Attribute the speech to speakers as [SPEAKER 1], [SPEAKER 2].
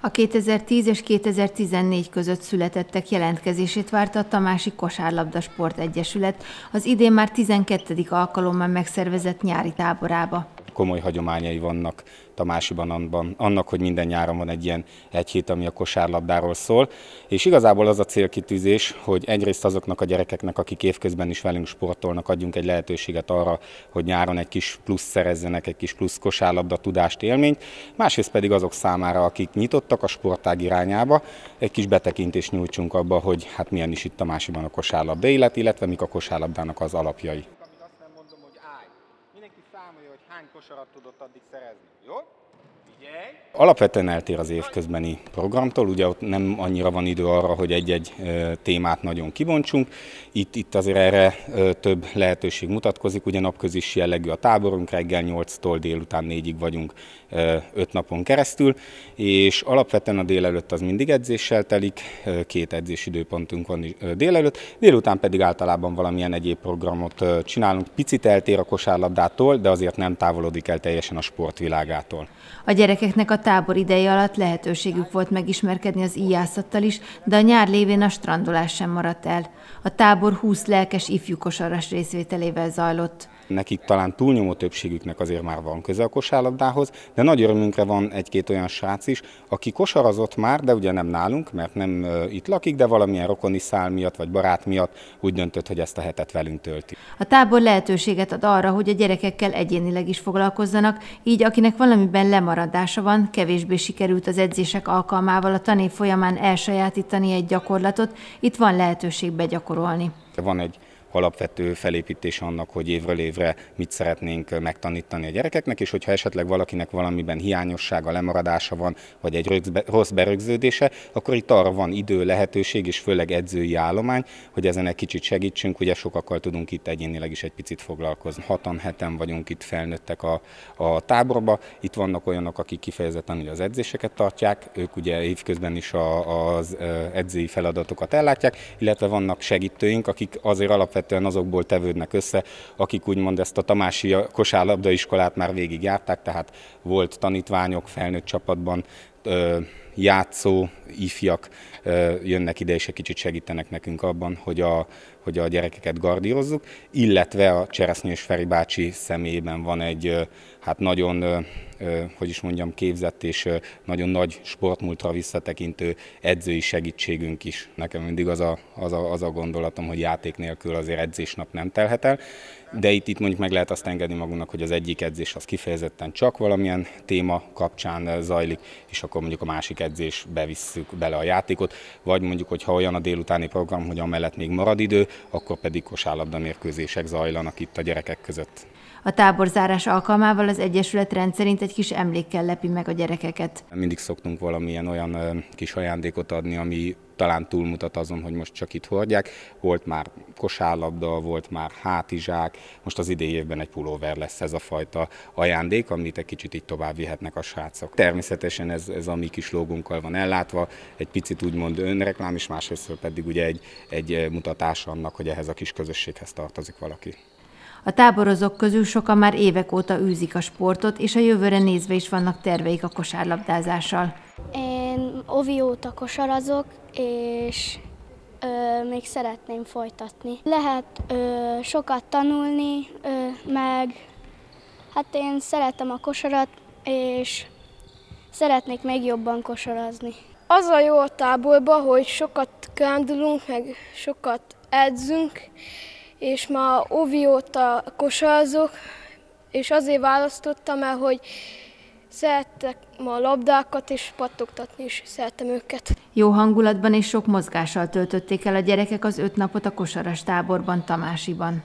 [SPEAKER 1] A 2010 és 2014 között születettek jelentkezését várta a Tamási Kosárlabda Sport Egyesület az idén már 12. alkalommal megszervezett nyári táborába
[SPEAKER 2] komoly hagyományai vannak Tamásiban annak, hogy minden nyáron van egy ilyen egy hét, ami a kosárlabdáról szól. És igazából az a célkitűzés, hogy egyrészt azoknak a gyerekeknek, akik évközben is velünk sportolnak, adjunk egy lehetőséget arra, hogy nyáron egy kis plusz szerezzenek, egy kis plusz kosárlabda tudást, élményt. Másrészt pedig azok számára, akik nyitottak a sportág irányába, egy kis betekintést nyújtsunk abba, hogy hát milyen is itt Tamásiban a kosárlabda élet, illetve mik a kosárlabdának az alapjai kosarat tudott addig szerezni. Jó? Alapvetően eltér az évközbeni programtól, ugye ott nem annyira van idő arra, hogy egy-egy témát nagyon kibontsunk. Itt, itt azért erre több lehetőség mutatkozik, ugye napközis jellegű a táborunk, reggel 8-tól délután 4-ig vagyunk 5 napon keresztül, és alapvetően a délelőtt az mindig edzéssel telik, két edzés időpontunk van délelőtt, délután pedig általában valamilyen egyéb programot csinálunk. Picit eltér a kosárlabdától, de azért nem távolodik el teljesen a sportvilágától.
[SPEAKER 1] A gyerekeknek a tábor ideje alatt lehetőségük volt megismerkedni az íjászattal is, de a nyár lévén a strandolás sem maradt el. A tábor 20 lelkes ifjú kosaras részvételével zajlott.
[SPEAKER 2] Nekik talán túlnyomó többségüknek azért már van köze a kosárlabdához, de nagy örömünkre van egy-két olyan srác is, aki kosarazott már, de ugye nem nálunk, mert nem itt lakik, de valamilyen rokoni szál miatt vagy barát miatt úgy döntött, hogy ezt a hetet velünk tölti.
[SPEAKER 1] A tábor lehetőséget ad arra, hogy a gyerekekkel egyénileg is foglalkozzanak, így akinek valamiben lemaradása van, kevésbé sikerült az edzések alkalmával a tanév folyamán elsajátítani egy gyakorlatot, itt van lehetőség begyakorolni.
[SPEAKER 2] Van egy alapvető felépítés annak, hogy évről évre mit szeretnénk megtanítani a gyerekeknek, és hogyha esetleg valakinek valamiben hiányossága, lemaradása van, vagy egy rossz berögződése, akkor itt arra van idő, lehetőség, és főleg edzői állomány, hogy ezen egy kicsit segítsünk, ugye sokakkal tudunk itt egyénileg is egy picit foglalkozni. Hatan, heten vagyunk itt felnőttek a, a táborba, itt vannak olyanok, akik kifejezetten az edzéseket tartják, ők ugye évközben is a, az edzői feladatokat ellátják, illetve vannak segítőink, akik azért alapvetően alapvetően azokból tevődnek össze, akik úgymond ezt a Tamási kosárlabda iskolát már végig járták, tehát volt tanítványok felnőtt csapatban, játszó ifjak jönnek ide, és egy kicsit segítenek nekünk abban, hogy a, hogy a gyerekeket gardírozzuk, illetve a Cseresznyős Feri bácsi személyében van egy hát nagyon, hogy is mondjam, képzett és nagyon nagy sportmúltra visszatekintő edzői segítségünk is. Nekem mindig az a, az a, az a gondolatom, hogy játék nélkül azért edzésnap nem telhet el, de itt, itt mondjuk meg lehet azt engedni magunknak, hogy az egyik edzés az kifejezetten csak valamilyen téma kapcsán zajlik, és akkor mondjuk a másik edzés bevisszük bele a játékot, vagy mondjuk, hogyha olyan a délutáni program, hogy amellett még marad idő, akkor pedig kosárlabda mérkőzések zajlanak itt a gyerekek között.
[SPEAKER 1] A táborzárás alkalmával az Egyesület rendszerint egy kis emlékkel lepi meg a gyerekeket.
[SPEAKER 2] Mindig szoktunk valamilyen olyan kis ajándékot adni, ami talán túlmutat azon, hogy most csak itt hordják. Volt már kosárlabda, volt már hátizsák, most az idei évben egy pulóver lesz ez a fajta ajándék, amit egy kicsit így tovább vihetnek a srácok. Természetesen ez, ez a mi kis lógunkkal van ellátva, egy picit úgymond önreklám, és másrészt pedig ugye egy, egy mutatás annak, hogy ehhez a kis közösséghez tartozik valaki.
[SPEAKER 1] A táborozók közül sokan már évek óta űzik a sportot, és a jövőre nézve is vannak terveik a kosárlabdázással.
[SPEAKER 3] Én ovi óta kosarazok, és ö, még szeretném folytatni. Lehet ö, sokat tanulni, ö, meg hát én szeretem a kosarat, és szeretnék még jobban kosarazni.
[SPEAKER 4] Az a jó a táborban, hogy sokat krándulunk, meg sokat edzünk, és már óta kosarazok, és azért választottam el, hogy szerettek ma a labdákat, és pattogtatni is szerettem őket.
[SPEAKER 1] Jó hangulatban és sok mozgással töltötték el a gyerekek az öt napot a kosaras táborban Tamásiban.